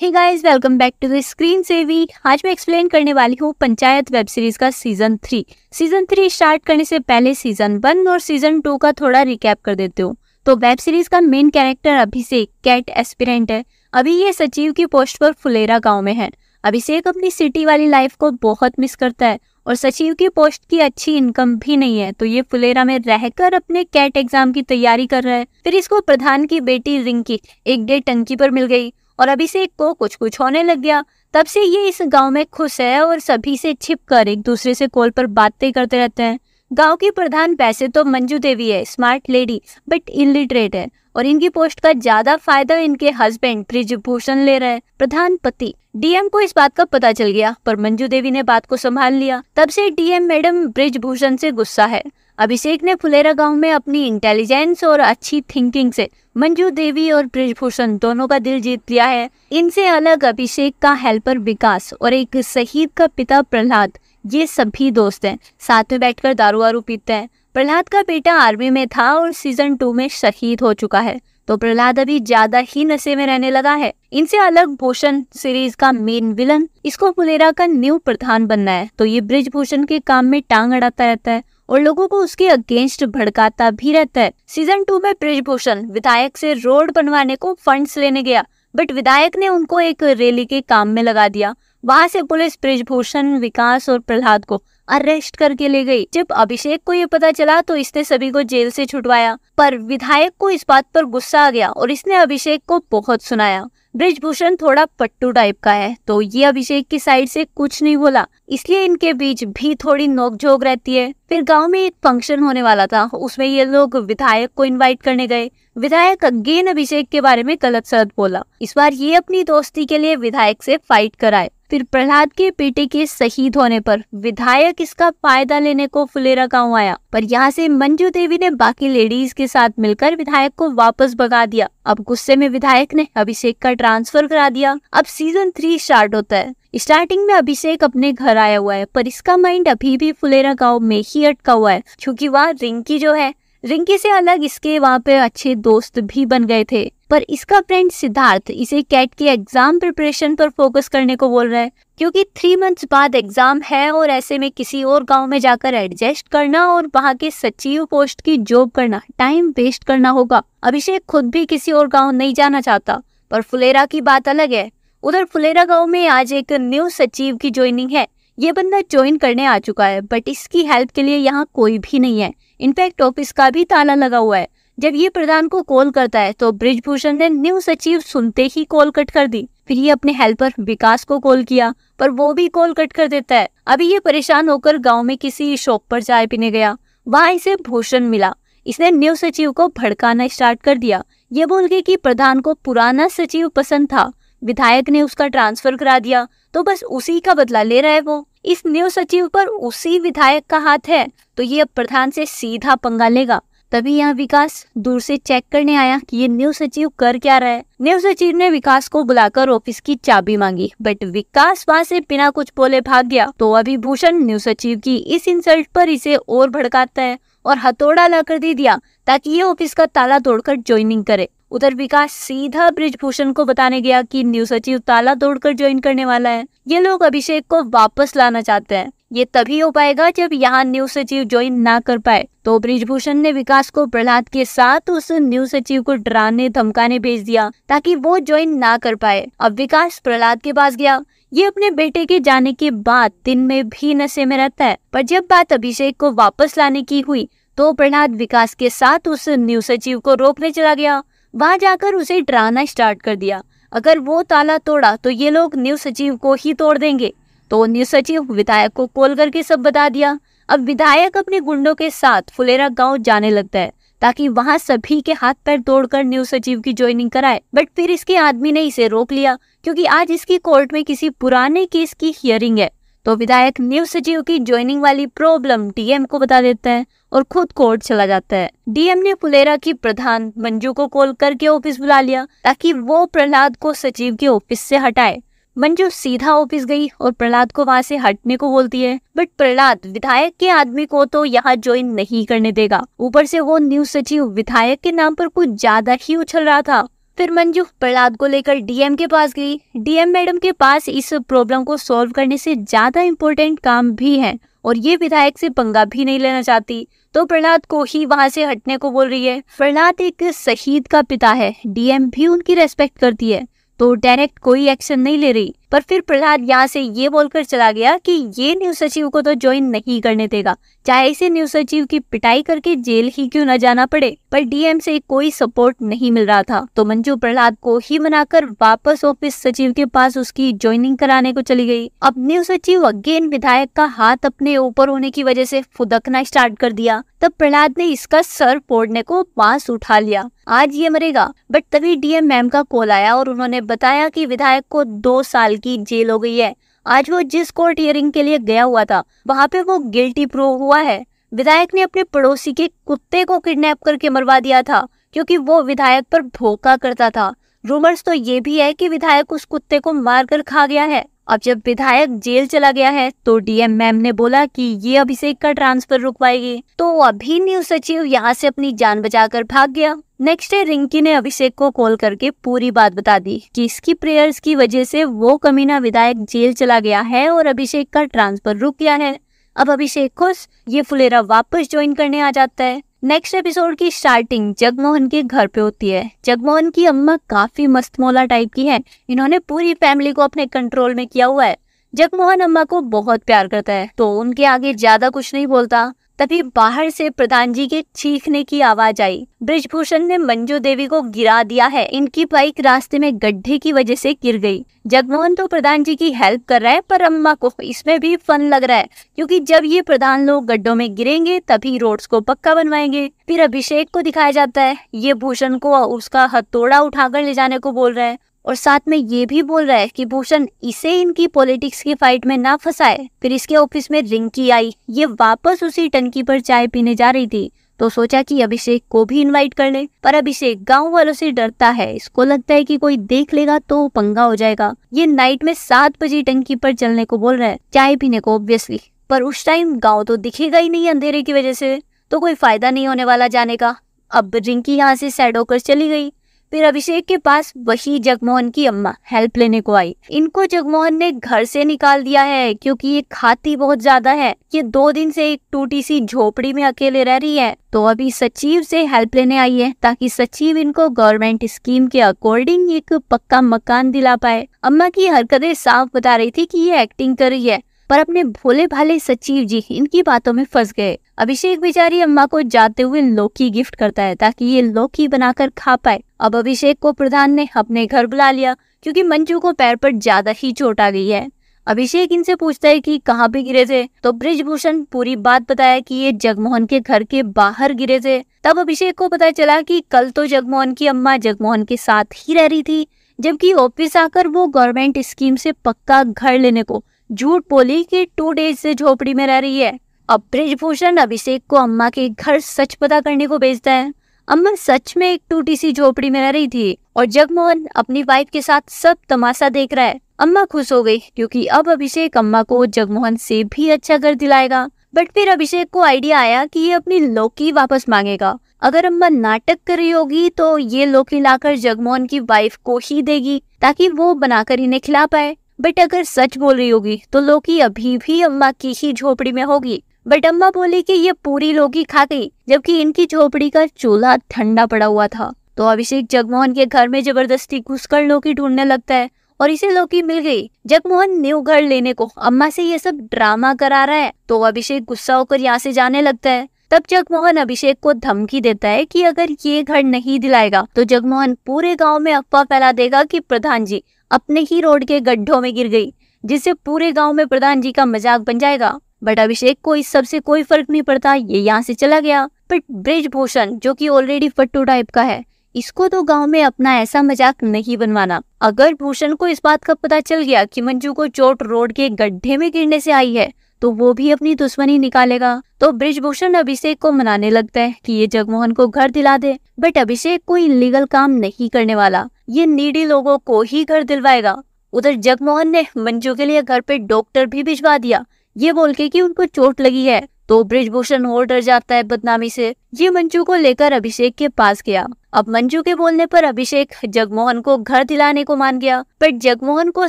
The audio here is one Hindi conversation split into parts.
Hey guys welcome back to the screen savvy आज मैं एक्सप्लेन करने वाली हूँ पंचायत वेब सीरीज़ का season three season three start करने से पहले सीज़न वन और सीज़न टू का थोड़ा रिकैप कर देते हूँ। तो वेब सीरीज़ का main character Abhishek CAT aspirant है। अभी ये सचिव की पोस्ट पर फुलेरा गाँव में है। अभिषेक अपनी सिटी वाली लाइफ को बहुत मिस करता है और सचिव की पोस्ट की अच्छी इनकम भी नहीं है। तो ये फुलेरा में रहकर अपने कैट एग्ज़ाम की तैयारी कर रहा है। फिर इसको प्रधान की बेटी रिंकी एक डे टंकी पर मिल गई। और अभिषेक को कुछ कुछ होने लग गया। तब से ये इस गाँव में खुश है और सभी से छिप कर एक दूसरे से कॉल पर बातें करते रहते हैं। गाँव की प्रधान पैसे तो मंजू देवी है स्मार्ट लेडी बट इलिटरेट है और इनकी पोस्ट का ज़्यादा फ़ायदा इनके हस्बैंड ब्रिजभूषण ले रहे हैं। प्रधान पति डीएम को इस बात का पता चल गया, पर मंजू देवी ने बात को संभाल लिया। तब से डीएम मैडम ब्रिजभूषण से गुस्सा है। अभिषेक ने फुलेरा गाँव में अपनी इंटेलिजेंस और अच्छी थिंकिंग से मंजू देवी और ब्रिजभूषण दोनों का दिल जीत लिया है। इनसे अलग अभिषेक का हेल्पर विकास और एक शहीद का पिता प्रहलाद, ये सभी दोस्त हैं। साथ में बैठकर दारू वारू पीते हैं। प्रहलाद का बेटा आर्मी में था और सीज़न टू में शहीद हो चुका है। तो प्रहलाद अभी ज़्यादा ही नशे में रहने लगा है। इनसे अलग भूषण सीरीज़ का मेन विलन इसको फुलेरा का न्यू प्रधान बनना है। तो ये ब्रिजभूषण के काम में टांग अड़ाता रहता है और लोगों को उसके अगेंस्ट भड़काता भी रहता है। सीज़न टू में ब्रिजभूषण विधायक से रोड बनवाने को फंड्स लेने गया बट विधायक ने उनको एक रैली के काम में लगा दिया। वहाँ से पुलिस ब्रिजभूषण, विकास और प्रहलाद को अरेस्ट करके ले गई। जब अभिषेक को ये पता चला तो इसने सभी को जेल से छुटवाया। पर विधायक को इस बात पर गुस्सा आ गया और इसने अभिषेक को बहुत सुनाया। ब्रिजभूषण थोड़ा पट्टू टाइप का है तो ये अभिषेक की साइड से कुछ नहीं बोला। इसलिए इनके बीच भी थोड़ी नोकझोंक रहती है। फिर गाँव में एक फ़ंक्शन होने वाला था, उसमें ये लोग विधायक को इनवाइट करने गए। विधायक अगेन अभिषेक के बारे में गलत सलत बोला। इस बार ये अपनी दोस्ती के लिए विधायक से फाइट कराए। फिर प्रहलाद के बेटे के शहीद होने पर विधायक इसका फ़ायदा लेने को फुलेरा गाँव आया। पर यहाँ से मंजू देवी ने बाकी लेडीज़ के साथ मिलकर विधायक को वापस भगा दिया। अब गुस्से में विधायक ने अभिषेक का ट्रांसफ़र करा दिया। अब सीज़न थ्री स्टार्ट होता है। स्टार्टिंग में अभिषेक अपने घर आया हुआ है, पर इसका माइंड अभी भी फुलेरा गाँव में ही अटका हुआ है, क्योंकि वहाँ रिंकी जो है, रिंकी से अलग इसके वहाँ पे अच्छे दोस्त भी बन गए थे। पर इसका फ्रेंड सिद्धार्थ इसे कैट के एग्ज़ाम प्रिपरेशन पर फोकस करने को बोल रहा है, क्योंकि थ्री मंथ्स बाद एग्ज़ाम है और ऐसे में किसी और गाँव में जाकर एडजस्ट करना और वहाँ के सचिव पोस्ट की जॉब करना टाइम वेस्ट करना होगा। अभिषेक खुद भी किसी और गाँव नहीं जाना चाहता, पर फुलेरा की बात अलग है। उधर फुलेरा गाँव में आज एक न्यू सचिव की ज्वाइनिंग है। ये बंदा ज्वाइन करने आ चुका है बट इसकी हेल्प के लिए यहाँ कोई भी नहीं है। इनफैक्ट ऑफ़िस का भी ताला लगा हुआ है। जब ये प्रधान को कॉल करता है तो ब्रिजभूषण ने न्यू सचिव सुनते ही कॉल कट कर दी। फिर ये अपने हेल्पर विकास को कॉल किया, पर वो भी कॉल कट कर देता है। अभी ये परेशान होकर गाँव में किसी शॉप पर चाय पीने गया। वहाँ इसे भूषण मिला। इसने न्यू सचिव को भड़काना स्टार्ट कर दिया। ये बोल के कि प्रधान को पुराना सचिव पसंद था। विधायक ने उसका ट्रांसफ़र करा दिया तो बस उसी का बदला ले रहा है वो। इस न्यू सचिव पर उसी विधायक का हाथ है तो ये अब प्रधान से सीधा पंगा लेगा। तभी यहाँ विकास दूर से चेक करने आया कि ये न्यू सचिव कर क्या रहा है। न्यू सचिव ने विकास को बुलाकर ऑफ़िस की चाबी मांगी बट विकास वहाँ से बिना कुछ बोले भाग गया। तो अभी भूषण न्यू सचिव की इस इंसल्ट पर इसे और भड़काता है और हथौड़ा ला कर दे दिया ताकि ये ऑफ़िस का ताला तोड़कर ज्वाइनिंग करे। उधर विकास सीधा ब्रिजभूषण को बताने गया कि न्यू सचिव ताला तोड़कर ज्वाइन करने वाला है। ये लोग अभिषेक को वापस लाना चाहते हैं। ये तभी हो पाएगा जब यहाँ न्यू सचिव ज्वाइन ना कर पाए। तो ब्रिजभूषण ने विकास को प्रहलाद के साथ उस न्यू सचिव को डराने, धमकाने भेज दिया ताकि वो ज्वाइन ना कर पाए। अब विकास प्रहलाद के पास गया। ये अपने बेटे के जाने के बाद दिन में भी नशे में रहता है। पर जब बात अभिषेक को वापस लाने की हुई तो प्रहलाद विकास के साथ उस न्यू सचिव को रोकने चला गया। वहाँ जाकर उसे डराना स्टार्ट कर दिया। अगर वो ताला तोड़ा तो ये लोग न्यू सचिव को ही तोड़ देंगे। तो न्यू सचिव विधायक को कॉल करके सब बता दिया। अब विधायक अपने गुंडों के साथ फुलेरा गाँव जाने लगता है, ताकि वहाँ सभी के हाथ पैर तोड़कर न्यू सचिव की ज्वाइनिंग कराए। बट फिर इसके आदमी ने इसे रोक लिया, क्योंकि आज इसकी कोर्ट में किसी पुराने केस की हियरिंग है। तो विधायक न्यू सचिव की ज्वाइनिंग वाली प्रॉब्लम डीएम को बता देता है और खुद कोर्ट चला जाता है। डीएम ने फुलेरा की प्रधान मंजू को कॉल करके ऑफ़िस बुला लिया ताकि वो प्रहलाद को सचिव के ऑफ़िस से हटाए। मंजू सीधा ऑफ़िस गई और प्रहलाद को वहाँ से हटने को बोलती है, बट प्रहलाद, विधायक के आदमी को तो यहाँ ज्वाइन नहीं करने देगा। ऊपर से वो न्यू सचिव विधायक के नाम पर कुछ ज़्यादा ही उछल रहा था। फिर मंजू प्रहलाद को लेकर डीएम के पास गई। डीएम मैडम के पास इस प्रॉब्लम को सॉल्व करने से ज़्यादा इम्पोर्टेंट काम भी है और ये विधायक से पंगा भी नहीं लेना चाहती। तो प्रहलाद को ही वहाँ से हटने को बोल रही है। प्रहलाद एक शहीद का पिता है। डीएम भी उनकी रेस्पेक्ट करती है। तो डायरेक्ट कोई एक्शन नहीं ले रही। पर फिर प्रहलाद यहाँ से ये बोलकर चला गया कि ये न्यू सचिव को तो ज्वाइन नहीं करने देगा। चाहे इसे न्यू सचिव की पिटाई करके जेल ही क्यों न जाना पड़े, पर डीएम से कोई सपोर्ट नहीं मिल रहा था। तो मंजू प्रहलाद को ही मनाकर वापस ऑफ़िस सचिव के पास उसकी ज्वाइनिंग कराने को चली गई। अब न्यू सचिव अगेन विधायक का हाथ अपने ऊपर होने की वजह से फुदकना स्टार्ट कर दिया। तब प्रहलाद ने इसका सर फोड़ने को पास उठा लिया। आज ये मरेगा बट तभी डीएम मैम का कॉल आया और उन्होंने बताया कि विधायक को दो साल की जेल हो गई है। आज वो जिस कोर्ट हियरिंग के लिए गया हुआ था, वहाँ पे वो गिल्टी प्रूव हुआ है। विधायक ने अपने पड़ोसी के कुत्ते को किडनैप करके मरवा दिया था, क्योंकि वो विधायक पर धोखा करता था। रूमर्स तो ये भी है कि विधायक उस कुत्ते को मारकर खा गया है। अब जब विधायक जेल चला गया है तो डीएम मैम ने बोला कि ये अभिषेक का ट्रांसफ़र रुकवाएगी तो अभी न्यू सचिव यहाँ से अपनी जान बचाकर भाग गया। नेक्स्ट डे रिंकी ने अभिषेक को कॉल करके पूरी बात बता दी कि इसकी प्रेयर्स की वजह से वो कमीना विधायक जेल चला गया है और अभिषेक का ट्रांसफ़र रुक गया है। अब अभिषेक खुश, ये फुलेरा वापस ज्वाइन करने आ जाता है। नेक्स्ट एपिसोड की स्टार्टिंग जगमोहन के घर पे होती है। जगमोहन की अम्मा काफ़ी मस्त मोला टाइप की है। इन्होंने पूरी फैमिली को अपने कंट्रोल में किया हुआ है। जगमोहन अम्मा को बहुत प्यार करता है तो उनके आगे ज़्यादा कुछ नहीं बोलता। तभी बाहर से प्रधान जी के चीखने की आवाज़ आई। ब्रिजभूषण ने मंजू देवी को गिरा दिया है। इनकी बाइक रास्ते में गड्ढे की वजह से गिर गई। जगमोहन तो प्रधान जी की हेल्प कर रहा है, पर अम्मा को इसमें भी फन लग रहा है, क्योंकि जब ये प्रधान लोग गड्ढों में गिरेंगे, तभी रोड्स को पक्का बनवाएँगे। फिर अभिषेक को दिखाया जाता है। ये भूषण को उसका हथौड़ा उठाकर ले जाने को बोल रहा है। और साथ में ये भी बोल रहा है कि भूषण इसे इनकी पॉलिटिक्स की फाइट में ना फंसाए। फिर इसके ऑफ़िस में रिंकी आई। ये वापस उसी टंकी पर चाय पीने जा रही थी। तो सोचा कि अभिषेक को भी इनवाइट कर ले। पर अभिषेक गाँव वालों से डरता है। इसको लगता है कि कोई देख लेगा तो पंगा हो जाएगा। ये नाइट में सात बजे टंकी पर चलने को बोल रहा है। चाय पीने को ऑब्वियसली पर उस टाइम गाँव तो दिखेगा ही नहीं अंधेरे की वजह से। तो कोई फ़ायदा नहीं होने वाला जाने का। अब रिंकी यहाँ से सैड होकर चली गई। फिर अभिषेक के पास वही जगमोहन की अम्मा हेल्प लेने को आई। इनको जगमोहन ने घर से निकाल दिया है, क्योंकि ये खाती बहुत ज़्यादा है। ये दो दिन से एक टूटी सी झोपड़ी में अकेले रह रही है। तो अभी सचिव से हेल्प लेने आई है, ताकि सचिव इनको गवर्नमेंट स्कीम के अकॉर्डिंग एक पक्का मकान दिला पाए। अम्मा की हरकतें साफ़ बता रही थी कि ये एक्टिंग कर रही है। पर अपने भोले भाले सचिव जी इनकी बातों में फंस गए। अभिषेक बेचारी अम्मा को जाते हुए लौकी गिफ्ट करता है ताकि ये लौकी बनाकर खा पाए। अब अभिषेक को प्रधान ने अपने घर बुला लिया, क्योंकि मंजू को पैर पर ज़्यादा ही चोट आ गई है। अभिषेक इनसे पूछता है कि कहाँ पे गिरे थे तो ब्रिजभूषण पूरी बात बताया कि ये जगमोहन के घर के बाहर गिरे थे। तब अभिषेक को पता चला कि कल तो जगमोहन की अम्मा जगमोहन के साथ ही रह रही थी, जबकि ऑफ़िस आकर वो गवर्नमेंट स्कीम से पक्का घर लेने को झूठ बोली कि टू डेज़ से झोपड़ी में रह रही है। अब ब्रिजभूषण अभिषेक को अम्मा के घर सच पता करने को भेजता है। अम्मा सच में एक टूटी सी झोपड़ी में रह रही थी और जगमोहन अपनी वाइफ के साथ सब तमाशा देख रहा है। अम्मा खुश हो गई क्योंकि अब अभिषेक अम्मा को जगमोहन से भी अच्छा घर दिलाएगा। बट फिर अभिषेक को आइडिया आया कि ये अपनी लौकी वापस मांगेगा। अगर अम्मा नाटक कर रही होगी तो ये लौकी लाकर जगमोहन की वाइफ को ही देगी, ताकि वो बनाकर इन्हें खिला पाए। बट अगर सच बोल रही होगी तो लोकी अभी भी अम्मा की ही झोपड़ी में होगी। बट अम्मा बोली कि ये पूरी लोकी खा गई, जबकि इनकी झोपड़ी का चूल्हा ठंडा पड़ा हुआ था। तो अभिषेक जगमोहन के घर में ज़बरदस्ती घुसकर लोकी ढूँढने लगता है, और इसे लोकी मिल गई। जगमोहन न्यू घर लेने को, अम्मा से ये सब ड्रामा करा रहा है तो अभिषेक गुस्सा होकर यहाँ से जाने लगता है। तब जगमोहन अभिषेक को धमकी देता है कि अगर ये घर नहीं दिलाएगा तो जगमोहन पूरे गाँव में अफवाह फैला देगा कि प्रधान जी अपने ही रोड के गड्ढों में गिर गई, जिससे पूरे गाँव में प्रधान जी का मज़ाक बन जाएगा। बट अभिषेक को इस सबसे कोई फ़र्क नहीं पड़ता, ये यहाँ से चला गया। बट ब्रिजभूषण, जो कि ऑलरेडी फट्टू टाइप का है, इसको तो गाँव में अपना ऐसा मज़ाक नहीं बनवाना। अगर भूषण को इस बात का पता चल गया कि मंजू को चोट रोड के गड्ढे में गिरने से आई है तो वो भी अपनी दुश्मनी निकालेगा। तो ब्रिजभूषण अभिषेक को मनाने लगता है कि ये जगमोहन को घर दिला दे, बट अभिषेक कोई इलीगल काम नहीं करने वाला। ये नीडी लोगों को ही घर दिलवाएगा। उधर जगमोहन ने मंजू के लिए घर पे डॉक्टर भी भिजवा दिया। ये बोल के कि उनको चोट लगी है। तो ब्रिजभूषण और डर जाता है बदनामी से। ये मंजू को लेकर अभिषेक के पास गया। अब मंजू के बोलने पर अभिषेक जगमोहन को घर दिलाने को मान गया। बट जगमोहन को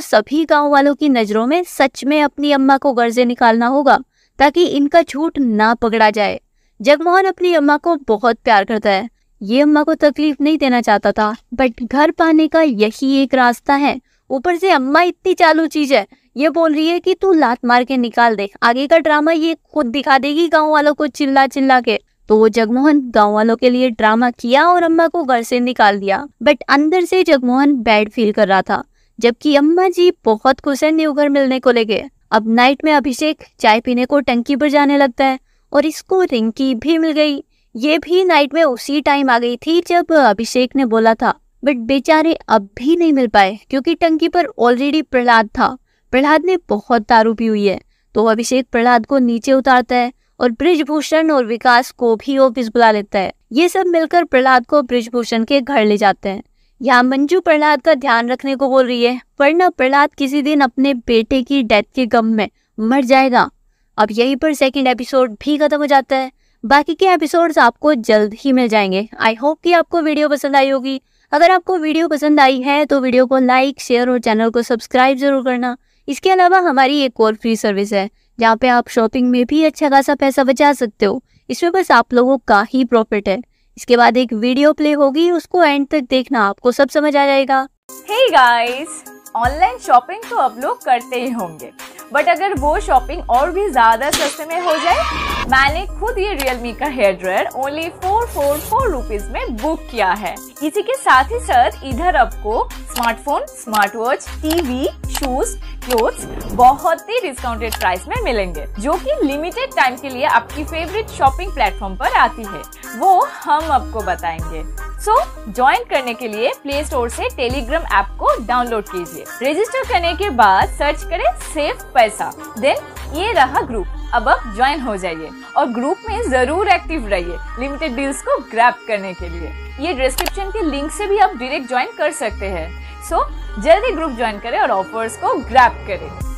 सभी गाँव वालों की नज़रों में सच में अपनी अम्मा को घर से निकालना होगा, ताकि इनका झूठ ना पकड़ा जाए। जगमोहन अपनी अम्मा को बहुत प्यार करता है। ये अम्मा को तकलीफ़ नहीं देना चाहता था, बट घर पाने का यही एक रास्ता है। ऊपर से अम्मा इतनी चालू चीज़ है ये बोल रही है कि तू लात मार के निकाल दे। आगे का ड्रामा ये खुद दिखा देगी गाँव वालों को चिल्ला चिल्ला के। तो वो जगमोहन गाँव वालों के लिए ड्रामा किया और अम्मा को घर से निकाल दिया। बट अंदर से जगमोहन बैड फील कर रहा था, जबकि अम्मा जी बहुत खुश है न्यू घर मिलने को लेके। अब नाइट में अभिषेक चाय पीने को टंकी पर जाने लगता है और इसको रिंकी भी मिल गई। ये भी नाइट में उसी टाइम आ गई थी जब अभिषेक ने बोला था, बट बेचारे अब भी नहीं मिल पाए, क्योंकि टंकी पर ऑलरेडी प्रहलाद था। प्रहलाद ने बहुत दारू पी हुई है तो अभिषेक प्रहलाद को नीचे उतारता है और ब्रिजभूषण और विकास को भी ऑफ़िस बुला लेता है। ये सब मिलकर प्रहलाद को ब्रिजभूषण के घर ले जाते हैं। यहाँ मंजू प्रहलाद का ध्यान रखने को बोल रही है, वरना प्रहलाद किसी दिन अपने बेटे की डेथ के गम में मर जाएगा। अब यहीं पर सेकंड एपिसोड भी खत्म हो जाता है। बाकी के एपिसोड्स आपको जल्द ही मिल जाएँगे। आई होप कि आपको वीडियो पसंद आई होगी। अगर आपको वीडियो पसंद आई है तो वीडियो को लाइक शेयर और चैनल को सब्सक्राइब ज़रूर करना। इसके अलावा हमारी एक और फ्री सर्विस है, जहाँ पे आप शॉपिंग में भी अच्छा खासा पैसा बचा सकते हो। इसमें बस आप लोगों का ही प्रॉफिट है। इसके बाद एक वीडियो प्ले होगी, उसको एंड तक देखना आपको सब समझ आ जाएगा। हे गाइस ऑनलाइन शॉपिंग तो अब लोग करते ही होंगे बट अगर वो शॉपिंग और भी ज़्यादा सस्ते में हो जाए मैंने खुद ये Realme का hair dryer only four four four rupees में बुक किया है। इसी के साथ ही साथ इधर आपको smartphone smart watch TV shoes cloth बहुत ही डिस्काउंटेड प्राइस में मिलेंगे, जो कि लिमिटेड टाइम के लिए आपकी फेवरेट शॉपिंग प्लेटफॉर्म पर आती है। वो हम आपको बताएँगे। सो so, ज्वाइन करने के लिए प्ले स्टोर से टेलीग्राम ऐप को डाउनलोड कीजिए। रजिस्टर करने के बाद सर्च करें सेव पैसा। देन ये रहा ग्रुप अब आप ज्वाइन हो जाइए और ग्रुप में ज़रूर एक्टिव रहिए लिमिटेड डील्स को ग्रैप करने के लिए। ये डिस्क्रिप्शन के लिंक से भी आप डायरेक्ट ज्वाइन कर सकते हैं। सो so, जल्दी ग्रुप ज्वाइन करें और ऑफर्स को ग्रैप करें।